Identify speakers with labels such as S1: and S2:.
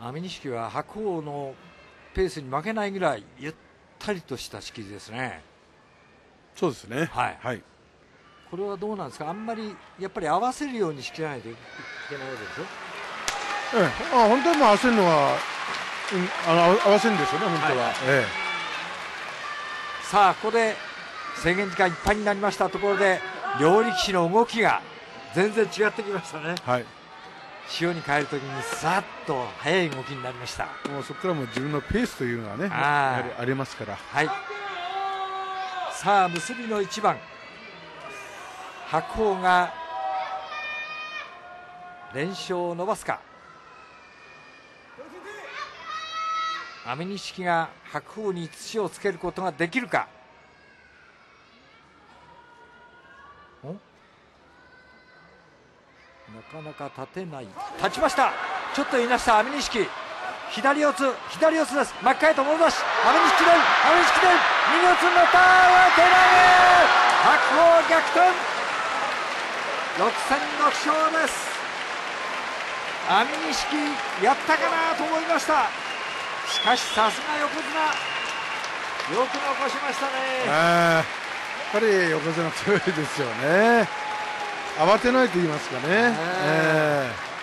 S1: 安美錦は白鵬のペースに負けないぐらいゆったりとした仕切りですね。
S2: そうですね。
S1: はい。
S2: はい。
S1: これはどうなんですか？あんまりやっぱり合わせるように仕切らないといけないわけでしょ？
S2: ええ、あ本当にもう合わせるのは、うん、あの合わせるんですよね本当は、
S1: はい
S2: え
S1: さあここで制限時間いっぱいになりましたところで両力士の動きが全然違ってきましたね。
S2: えはい
S1: 塩に変えるときにさっと速い動きになりました。
S2: もうそこからもう自分のペースというのがね
S1: あ
S2: あ。りますから。
S1: はい。さあ結びの一番。白鵬が連勝を伸ばすか。安美錦が白鵬に土をつけることができるか。お？なかなか立てない。立ちました。ちょっといなした。安美錦左四つ。左四つです。巻き替えともろ出し安美錦出る安美錦出る右四つになった手投げ。白鵬逆転。6戦6勝です。安美錦やったかなと思いました。しかしさすが横綱。よく残しましたね。
S2: やっぱり横綱強いですよね。慌てないと言いますかね、ええ